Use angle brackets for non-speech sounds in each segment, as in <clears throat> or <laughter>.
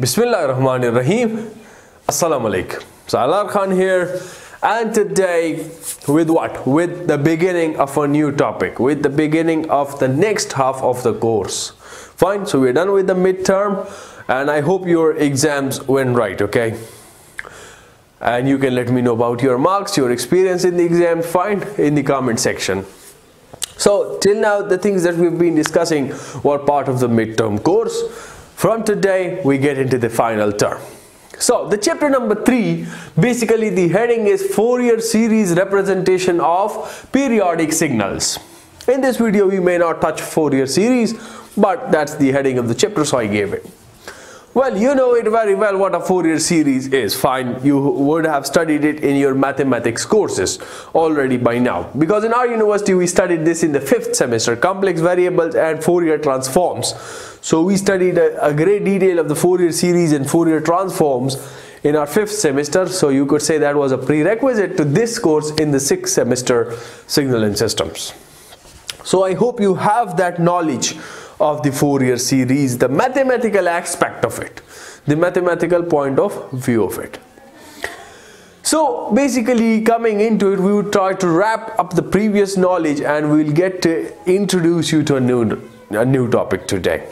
Bismillah ar-Rahman ar-Rahim. Assalamu alaikum. Salaar Khan here and today with what? With the beginning of a new topic, with the beginning of the next half of the course. Fine, so we're done with the midterm and I hope your exams went right, okay? And you can let me know about your marks, your experience in the exam, fine, in the comment section. So till now the things that we've been discussing were part of the midterm course. From today we get into the final term. So the chapter number 3 basically the heading is Fourier series representation of periodic signals. In this video we may not touch Fourier series but that's the heading of the chapter so I gave it. Well, you know it very well what a Fourier series is. Fine, you would have studied it in your mathematics courses already by now. Because in our university we studied this in the fifth semester, complex variables and Fourier transforms. So we studied a, a great detail of the Fourier series and Fourier transforms in our fifth semester. So you could say that was a prerequisite to this course in the sixth semester signal and systems. So I hope you have that knowledge of the Fourier series, the mathematical aspect of it, the mathematical point of view of it. So basically coming into it, we would try to wrap up the previous knowledge and we'll get to introduce you to a new, a new topic today.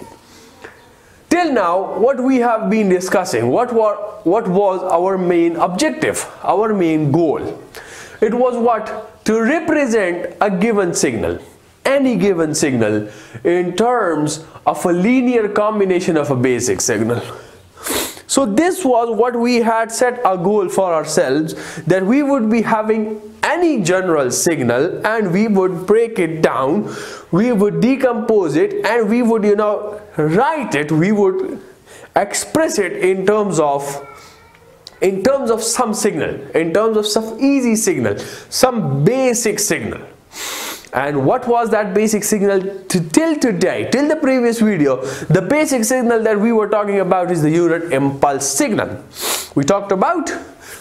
Till now, what we have been discussing, what, were, what was our main objective, our main goal? It was what? To represent a given signal any given signal in terms of a linear combination of a basic signal. So this was what we had set a goal for ourselves that we would be having any general signal and we would break it down, we would decompose it and we would you know write it, we would express it in terms of in terms of some signal, in terms of some easy signal, some basic signal and what was that basic signal to, till today till the previous video? The basic signal that we were talking about is the unit impulse signal. We talked about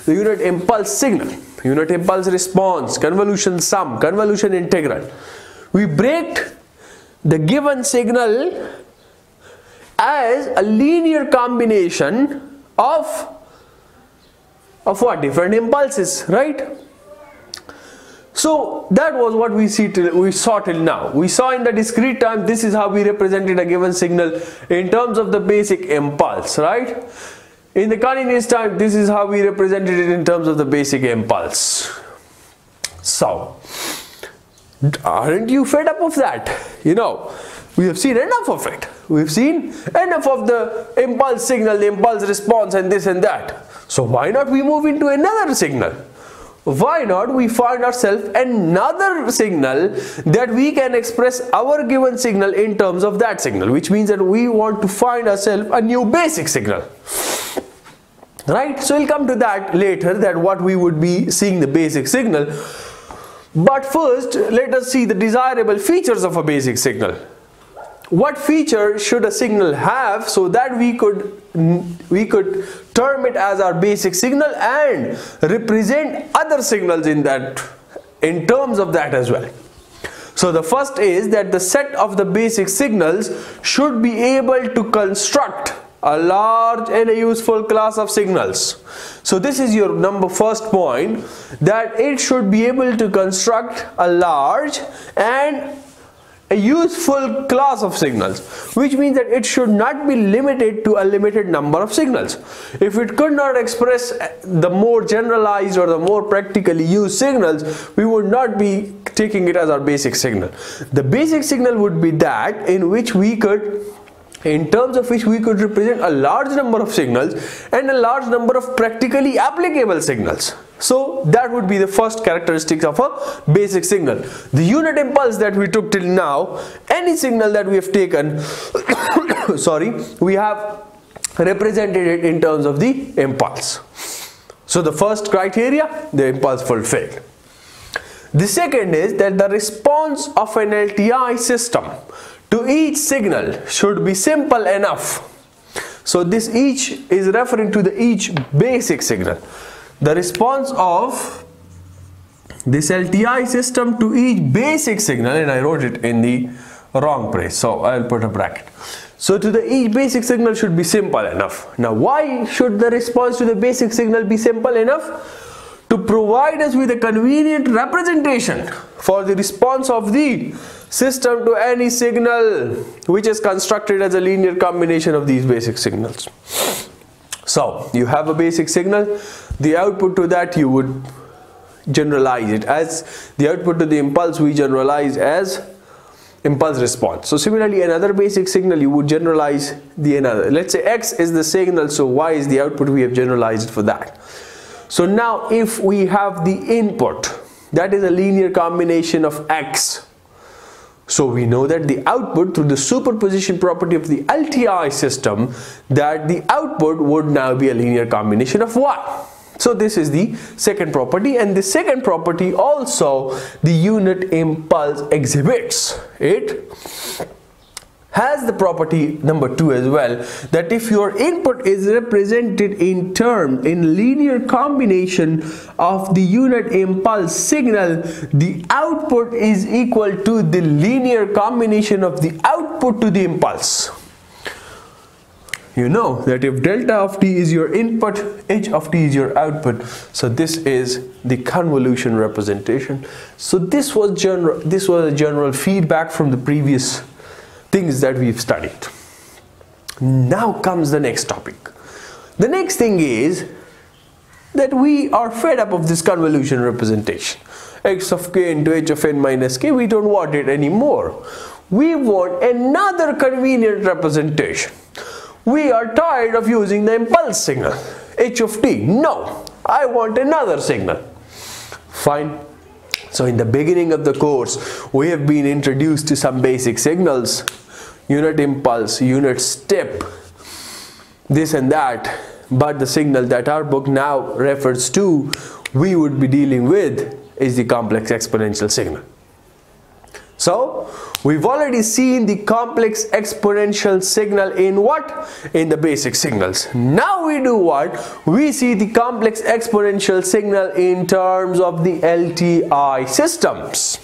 the unit impulse signal. Unit impulse response convolution sum convolution integral. We break the given signal as a linear combination of of what? Different impulses right so that was what we see till, we saw till now. We saw in the discrete time this is how we represented a given signal in terms of the basic impulse, right? In the continuous time this is how we represented it in terms of the basic impulse. So aren't you fed up of that? You know, we have seen enough of it. We've seen enough of the impulse signal, the impulse response and this and that. So why not we move into another signal? Why not we find ourselves another signal that we can express our given signal in terms of that signal which means that we want to find ourselves a new basic signal. Right? So we'll come to that later that what we would be seeing the basic signal. But first let us see the desirable features of a basic signal what feature should a signal have so that we could we could term it as our basic signal and represent other signals in that in terms of that as well. So the first is that the set of the basic signals should be able to construct a large and a useful class of signals. So this is your number first point that it should be able to construct a large and a useful class of signals which means that it should not be limited to a limited number of signals. If it could not express the more generalized or the more practically used signals we would not be taking it as our basic signal. The basic signal would be that in which we could in terms of which we could represent a large number of signals and a large number of practically applicable signals. So that would be the first characteristics of a basic signal. The unit impulse that we took till now, any signal that we have taken, <coughs> sorry, we have represented it in terms of the impulse. So the first criteria, the impulse fulfilled. The second is that the response of an LTI system to each signal should be simple enough so this each is referring to the each basic signal the response of this LTI system to each basic signal and I wrote it in the wrong place so I'll put a bracket So to the each basic signal should be simple enough. Now why should the response to the basic signal be simple enough? To provide us with a convenient representation for the response of the system to any signal which is constructed as a linear combination of these basic signals. So you have a basic signal, the output to that you would generalize it as the output to the impulse we generalize as impulse response. So similarly another basic signal you would generalize the another. Let's say x is the signal so y is the output we have generalized for that. So now if we have the input that is a linear combination of x so we know that the output through the superposition property of the LTI system that the output would now be a linear combination of y. So this is the second property and the second property also the unit impulse exhibits. It has the property number two as well that if your input is represented in term in linear combination of the unit impulse signal the output is equal to the linear combination of the output to the impulse. You know that if delta of t is your input h of t is your output. So this is the convolution representation. So this was general this was a general feedback from the previous things that we've studied now comes the next topic the next thing is that we are fed up of this convolution representation x of k into h of n minus k we don't want it anymore we want another convenient representation we are tired of using the impulse signal, h of t. No, I want another signal. Fine. So in the beginning of the course, we have been introduced to some basic signals, unit impulse, unit step, this and that. But the signal that our book now refers to, we would be dealing with is the complex exponential signal. So we've already seen the complex exponential signal in what? In the basic signals. Now we do what? We see the complex exponential signal in terms of the LTI systems.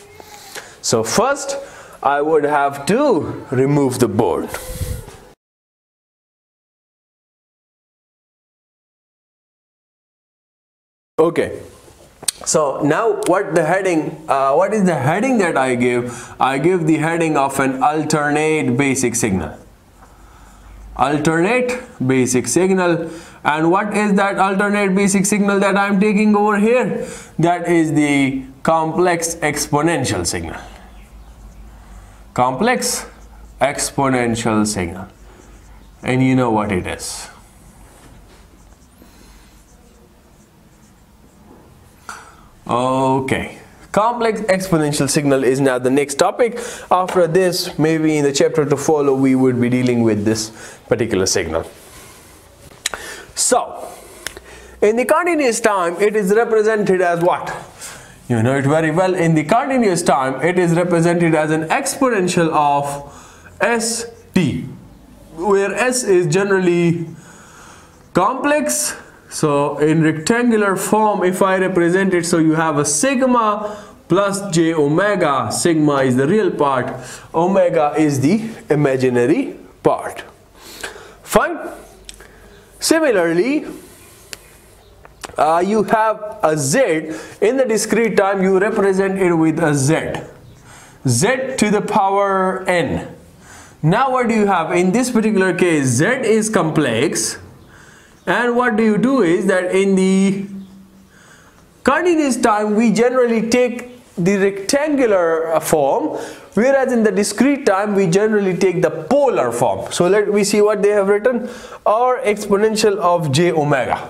So first I would have to remove the board. Okay, so now what the heading uh, what is the heading that I give? I give the heading of an alternate basic signal. Alternate basic signal. And what is that alternate basic signal that I'm taking over here? That is the complex exponential signal complex exponential signal and you know what it is Okay. Complex exponential signal is now the next topic. After this, maybe in the chapter to follow, we would be dealing with this particular signal. So, in the continuous time, it is represented as what? You know it very well. In the continuous time, it is represented as an exponential of st, where s is generally complex so in rectangular form, if I represent it, so you have a sigma plus j omega. Sigma is the real part, omega is the imaginary part. Fine. Similarly, uh, you have a z. In the discrete time you represent it with a z. Z to the power n. Now what do you have? In this particular case z is complex. And what do you do is that in the continuous time we generally take the rectangular form whereas in the discrete time we generally take the polar form. So let me see what they have written. R exponential of j omega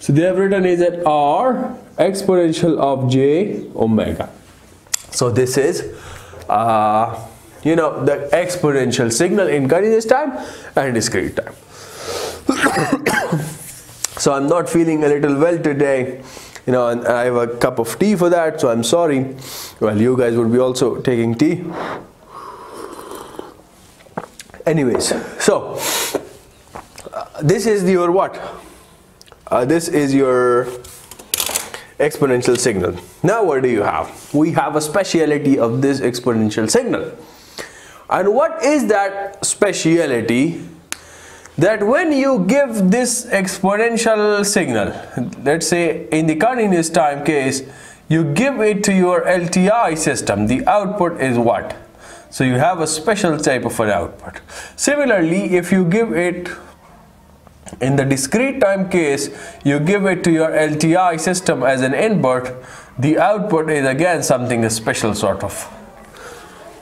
so they have written is that r exponential of j omega. So this is uh, you know the exponential signal in continuous time and discrete time. <coughs> So I'm not feeling a little well today. You know and I have a cup of tea for that so I'm sorry. Well you guys would be also taking tea. Anyways so uh, this is your what uh, this is your exponential signal. Now what do you have? We have a speciality of this exponential signal. And what is that speciality? That when you give this exponential signal let's say in the continuous time case you give it to your LTI system the output is what? So you have a special type of an output. Similarly if you give it in the discrete time case you give it to your LTI system as an input the output is again something a special sort of.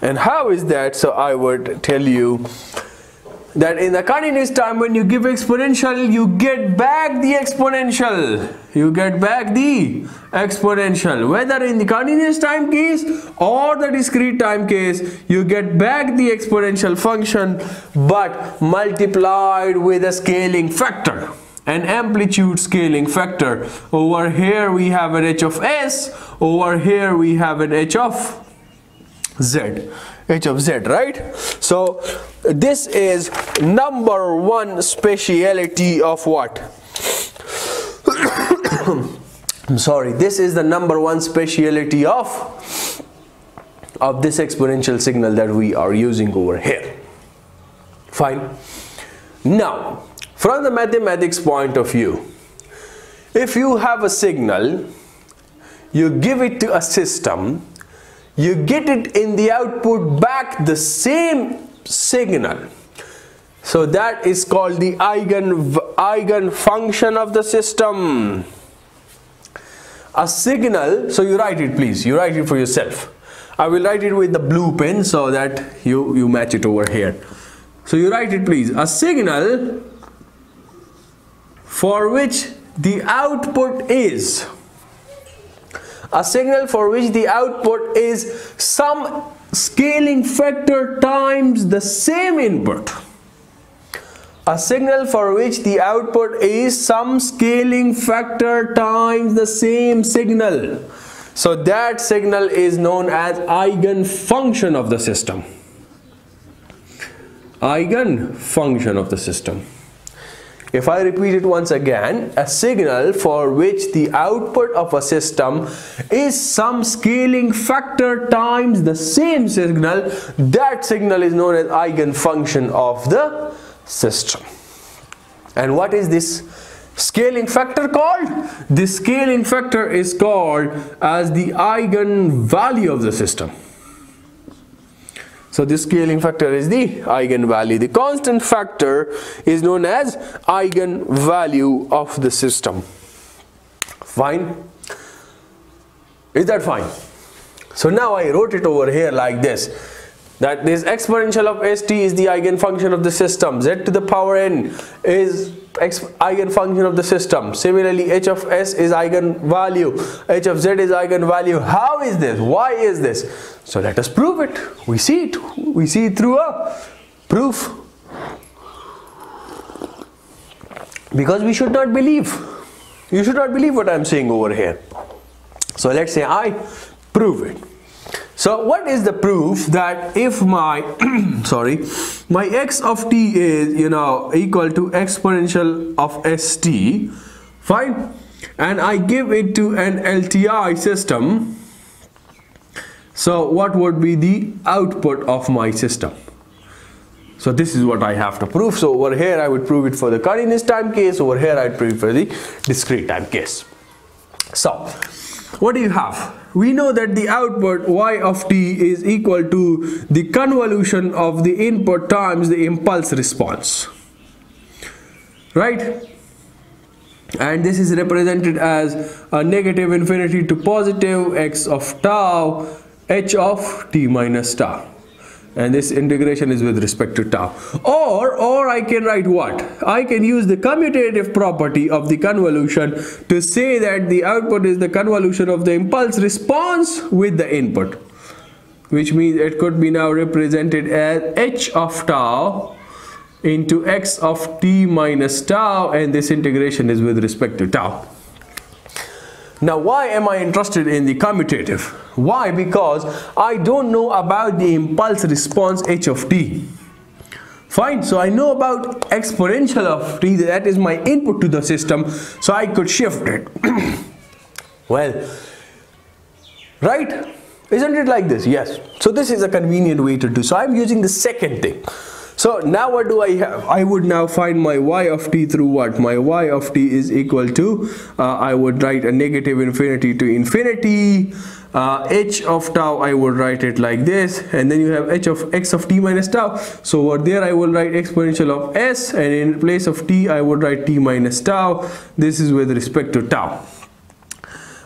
And how is that? So I would tell you that in the continuous time when you give exponential you get back the exponential. You get back the exponential. Whether in the continuous time case or the discrete time case you get back the exponential function but multiplied with a scaling factor an amplitude scaling factor. Over here we have an h of s over here we have an h of z h of z right? So this is number one speciality of what? I'm <coughs> sorry this is the number one speciality of of this exponential signal that we are using over here. Fine. Now from the mathematics point of view if you have a signal you give it to a system you get it in the output back the same signal. So that is called the eigen eigen function of the system. A signal so you write it please. You write it for yourself. I will write it with the blue pen so that you you match it over here. So you write it please. A signal for which the output is a signal for which the output is some scaling factor times the same input. A signal for which the output is some scaling factor times the same signal. So that signal is known as eigenfunction of the system. Eigenfunction of the system if I repeat it once again, a signal for which the output of a system is some scaling factor times the same signal, that signal is known as eigenfunction of the system. And what is this scaling factor called? This scaling factor is called as the eigenvalue of the system. So this scaling factor is the eigenvalue. The constant factor is known as eigenvalue of the system. Fine? Is that fine? So now I wrote it over here like this that this exponential of st is the eigenfunction of the system. Z to the power n is eigenfunction of the system. Similarly h of s is eigenvalue. H of z is eigenvalue. How is this? Why is this? So let us prove it. We see it. We see it through a proof. Because we should not believe. You should not believe what i'm saying over here. So let's say i prove it so what is the proof that if my <clears throat> sorry my x of t is you know equal to exponential of st fine. And I give it to an LTI system. So what would be the output of my system? So this is what I have to prove. So over here I would prove it for the continuous time case. Over here I'd prove it for the discrete time case. So what do you have we know that the output y of t is equal to the convolution of the input times the impulse response. Right? And this is represented as a negative infinity to positive x of tau h of t minus tau and this integration is with respect to tau. Or or I can write what? I can use the commutative property of the convolution to say that the output is the convolution of the impulse response with the input. Which means it could be now represented as h of tau into x of t minus tau. And this integration is with respect to tau now why am I interested in the commutative? Why? Because I don't know about the impulse response h of t. Fine, so I know about exponential of t, that is my input to the system, so I could shift it. <clears throat> well, right? isn't it like this yes so this is a convenient way to do so i'm using the second thing so now what do I have? I would now find my y of t through what? My y of t is equal to, uh, I would write a negative infinity to infinity, uh, h of tau I would write it like this and then you have h of x of t minus tau. So over there I will write exponential of s and in place of t I would write t minus tau. This is with respect to tau.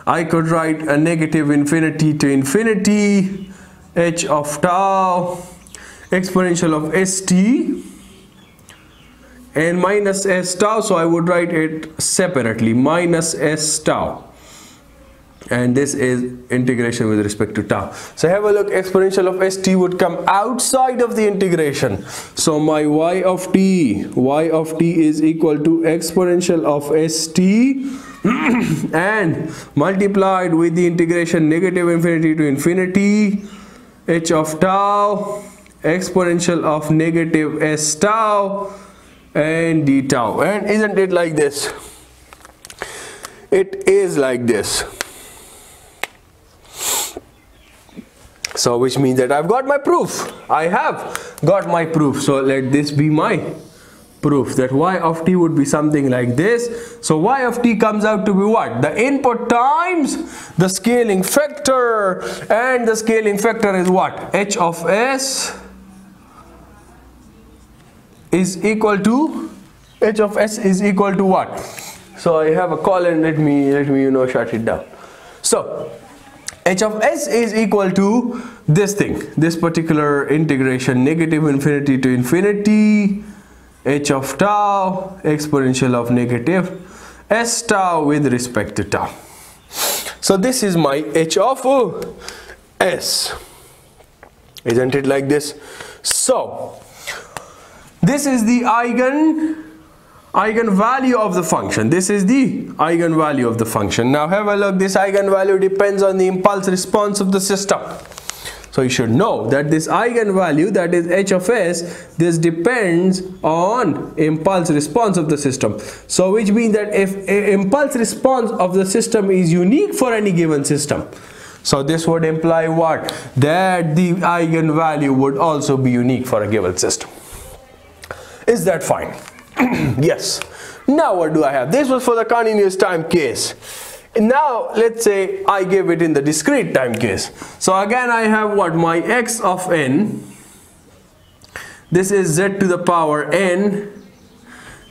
I could write a negative infinity to infinity h of tau exponential of st and minus s tau so I would write it separately minus s tau. And this is integration with respect to tau. So have a look exponential of st would come outside of the integration. So my y of t y of t is equal to exponential of st <clears throat> and multiplied with the integration negative infinity to infinity h of tau exponential of negative s tau and d tau. And isn't it like this? It is like this. So which means that I've got my proof. I have got my proof. So let this be my proof that y of t would be something like this. So y of t comes out to be what? The input times the scaling factor. And the scaling factor is what? H of s is equal to h of s is equal to what? So i have a column let me let me you know shut it down. So h of s is equal to this thing this particular integration negative infinity to infinity h of tau exponential of negative s tau with respect to tau. So this is my h of s. Isn't it like this? So this is the eigen eigenvalue of the function. This is the eigenvalue of the function. Now have a look. This eigenvalue depends on the impulse response of the system. So you should know that this eigenvalue that is h of s this depends on impulse response of the system. So which means that if impulse response of the system is unique for any given system so this would imply what? That the eigenvalue would also be unique for a given system. Is that fine? <clears throat> yes. Now what do I have? This was for the continuous time case. Now let's say I gave it in the discrete time case. So again I have what? My x of n. This is z to the power n.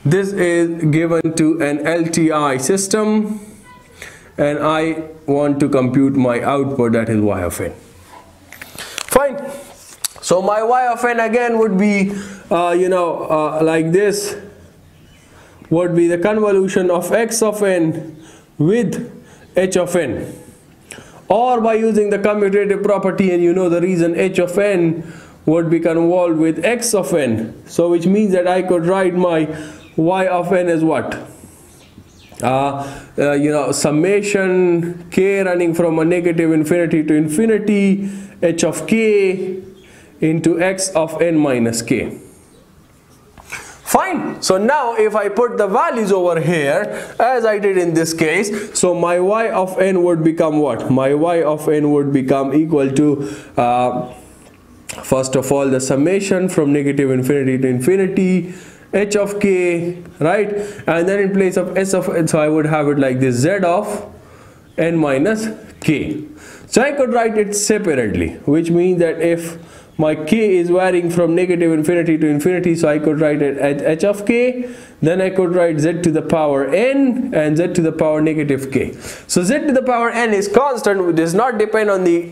This is given to an LTI system and I want to compute my output that is y of n. Fine. So my y of n again would be, uh, you know, uh, like this would be the convolution of x of n with h of n. Or by using the commutative property and you know the reason h of n would be convolved with x of n. So which means that I could write my y of n as what? Uh, uh, you know summation k running from a negative infinity to infinity h of k into x of n minus k. Fine. So now if I put the values over here as I did in this case, so my y of n would become what? My y of n would become equal to uh, first of all the summation from negative infinity to infinity h of k right and then in place of s of n so I would have it like this z of n minus k so I could write it separately which means that if my k is varying from negative infinity to infinity so I could write it at h of k then I could write z to the power n and z to the power negative k. So z to the power n is constant which does not depend on the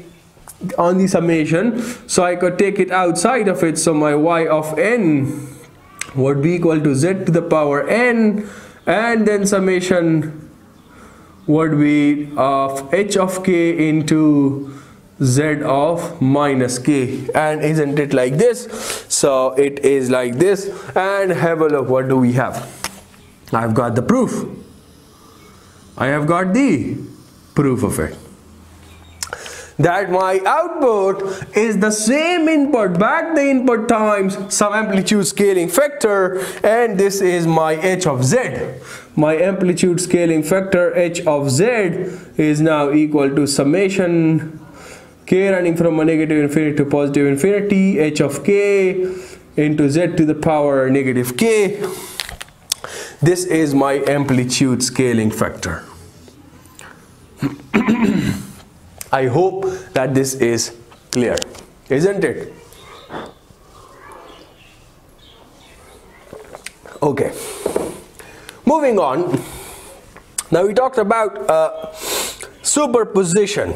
on the summation so I could take it outside of it. So my y of n would be equal to z to the power n and then summation would be of h of k into z of minus k. And isn't it like this? So it is like this. And have a look what do we have? I've got the proof. I have got the proof of it. That my output is the same input back the input times some amplitude scaling factor. And this is my h of z. My amplitude scaling factor h of z is now equal to summation k running from a negative infinity to positive infinity h of k into z to the power negative k. This is my amplitude scaling factor. <clears throat> I hope that this is clear isn't it? Okay. Moving on. Now we talked about uh, superposition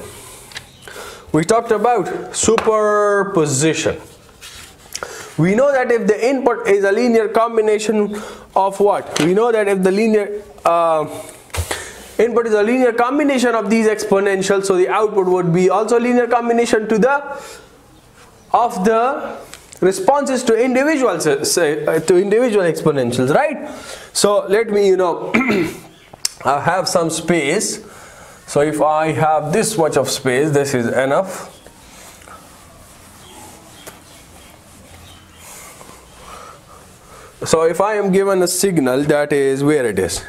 we talked about superposition. We know that if the input is a linear combination of what? We know that if the linear uh, input is a linear combination of these exponentials so the output would be also a linear combination to the of the responses to individual say, uh, to individual exponentials right? So let me you know <clears throat> I have some space so if I have this much of space this is enough. So if I am given a signal that is where it is.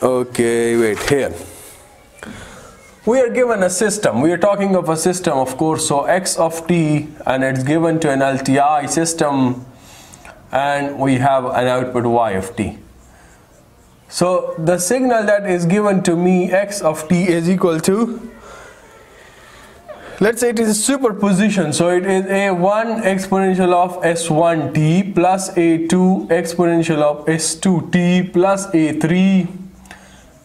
Okay wait here. We are given a system. We are talking of a system of course. So x of t and it's given to an LTI system and we have an output y of t so the signal that is given to me x of t is equal to let's say it is a superposition. So it is a1 exponential of s1t plus a2 exponential of s2t plus a3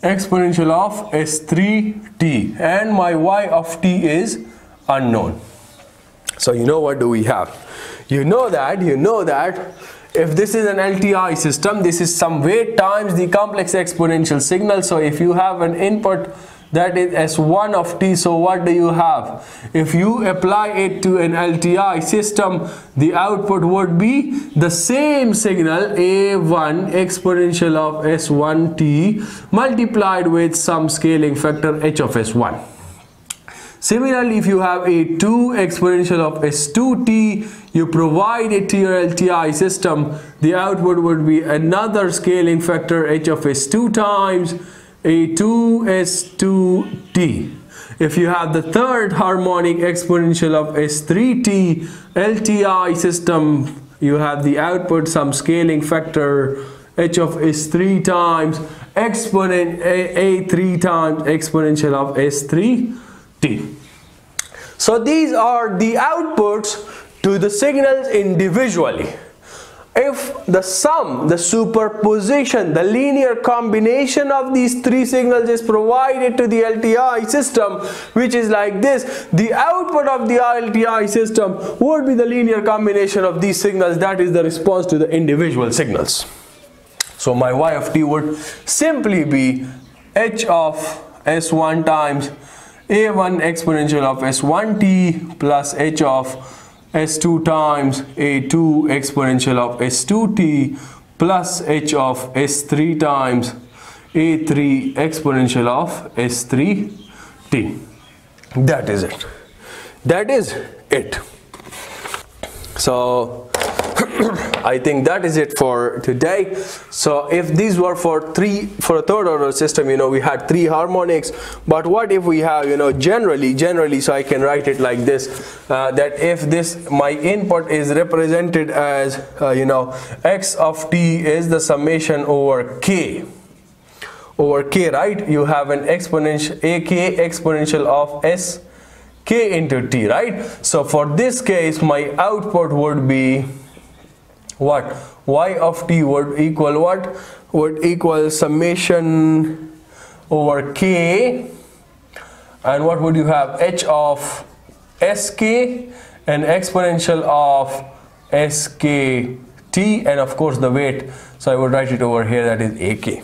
exponential of s3t and my y of t is unknown. So you know what do we have? You know that you know that if this is an LTI system this is some weight times the complex exponential signal. So if you have an input that is S1 of t so what do you have? If you apply it to an LTI system the output would be the same signal a1 exponential of S1t multiplied with some scaling factor h of S1 Similarly, if you have a 2 exponential of S2t, you provide it to your LTI system, the output would be another scaling factor h of S2 times a2s2t. If you have the third harmonic exponential of s3t LTI system, you have the output some scaling factor h of s3 times exponent a, a3 times exponential of s3t. So these are the outputs to the signals individually if the sum, the superposition, the linear combination of these three signals is provided to the LTI system, which is like this, the output of the LTI system would be the linear combination of these signals, that is the response to the individual signals. So my y of t would simply be h of s1 times a1 exponential of s1t plus h of s2 times a2 exponential of s2t plus h of s3 times a3 exponential of s3t that is it. That is it. So I think that is it for today. So if these were for three for a third order system you know we had three harmonics but what if we have you know generally generally so I can write it like this uh, that if this my input is represented as uh, you know x of t is the summation over k. Over k right? You have an exponential ak exponential of s k into t right? So for this case my output would be what? Y of t would equal what? Would equal summation over k. And what would you have? H of sk and exponential of skt and of course the weight. So I would write it over here that is ak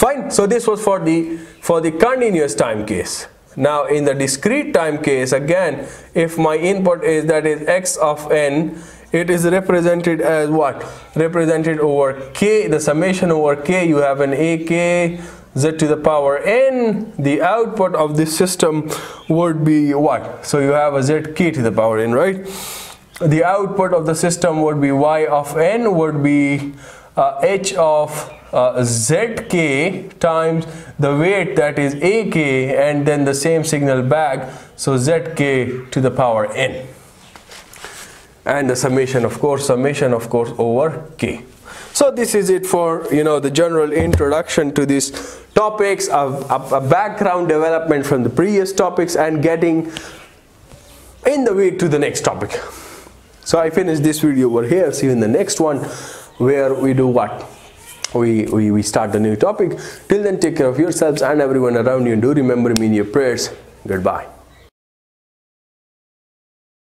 fine. So this was for the for the continuous time case. Now in the discrete time case again if my input is that is x of n it is represented as what? Represented over k the summation over k you have an ak z to the power n. The output of this system would be what? So you have a zk to the power n right? The output of the system would be y of n would be uh, h of uh, zk times the weight that is ak and then the same signal back. So zk to the power n and the summation of course summation of course over k. So this is it for you know the general introduction to these topics of a, a background development from the previous topics and getting in the way to the next topic. So i finish this video over here. See you in the next one where we do what? We, we, we start the new topic. Till then take care of yourselves and everyone around you and do remember me in your prayers. Goodbye